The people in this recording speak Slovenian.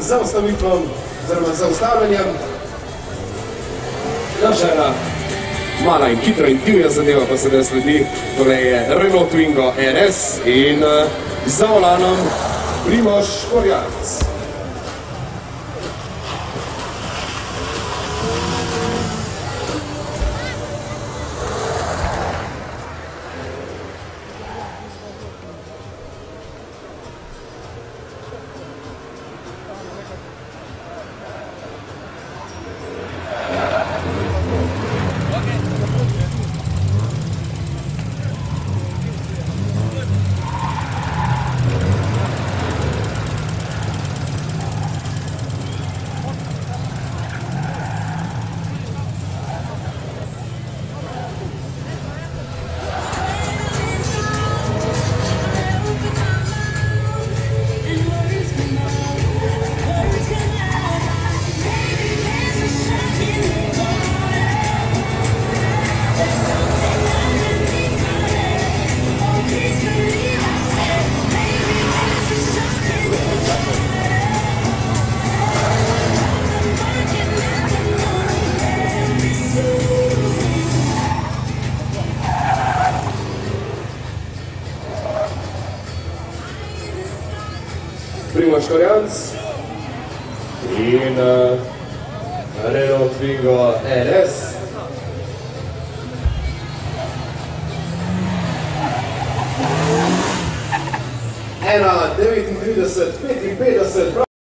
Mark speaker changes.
Speaker 1: zaustavitvam, oziroma zaustavljanjem.
Speaker 2: Še ena mala in hitra in divja zadeva pa se da sledi. Torej je Renault Twingo RS in uh, za volanom Primož Korjanc. Primož Korjanc in uh, Renault Twingo RS.
Speaker 1: Ena 39, 55,